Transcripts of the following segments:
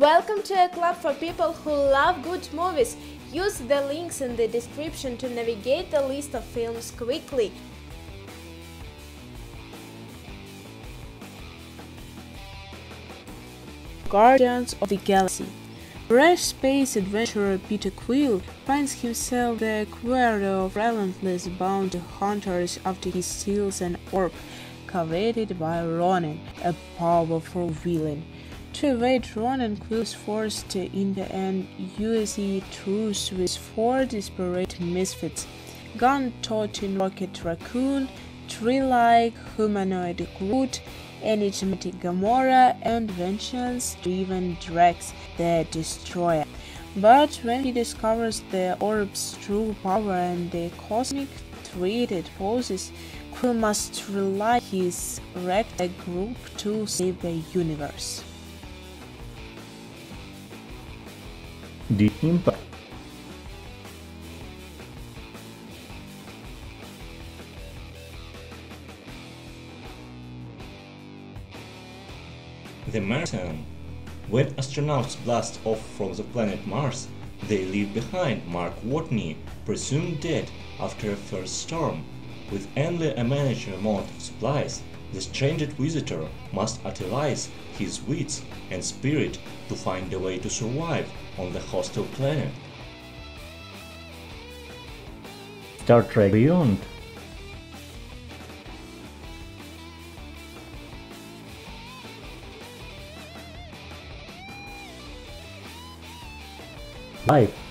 Welcome to a club for people who love good movies. Use the links in the description to navigate the list of films quickly. Guardians of the Galaxy Rash space adventurer Peter Quill finds himself the quarry of relentless bounty hunters after he steals an orb coveted by Ronan, a powerful villain. To evade Ronan, Quill is forced the end, USE truce with four desperate misfits gun-toting Rocket Raccoon, tree-like humanoid Groot, enigmatic Gamora, and vengeance-driven Drax the Destroyer. But when he discovers the orb's true power and the cosmic threat it poses, Quill must rely his ragtag group to save the universe. Deep Impact The Martian. When astronauts blast off from the planet Mars, they leave behind Mark Watney, presumed dead after a first storm. With only a manageable amount of supplies, the stranded visitor must utilize his wits and spirit to find a way to survive on the hostile planet. Star Trek Beyond Life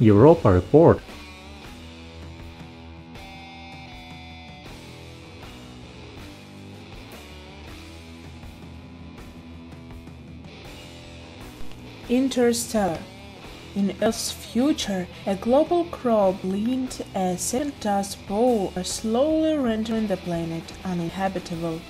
Europa Report Interstellar. In Earth's future, a global crop linked uh, a second dust bowl are slowly rendering the planet uninhabitable.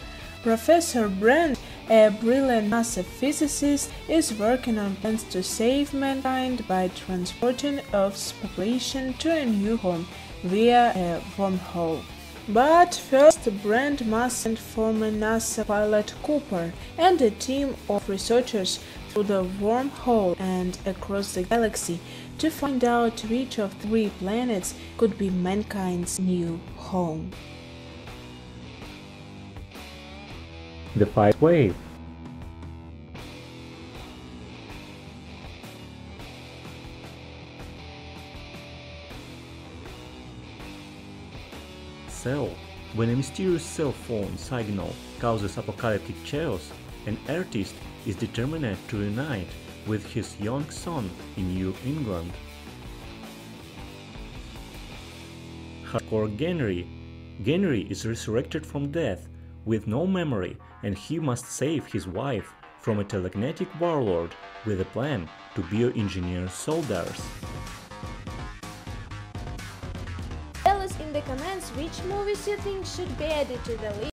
Professor Brand, a brilliant NASA physicist, is working on plans to save mankind by transporting Earth's population to a new home via a wormhole. But first, Brand must send former NASA pilot Cooper and a team of researchers through the wormhole and across the galaxy to find out which of three planets could be mankind's new home. The Fifth Wave Cell. When a mysterious cell phone signal causes apocalyptic chaos, an artist is determined to reunite with his young son in New England. Hardcore Henry. Henry is resurrected from death with no memory and he must save his wife from a telekinetic warlord with a plan to bioengineer soldiers. Tell us in the comments which movies you think should be added to the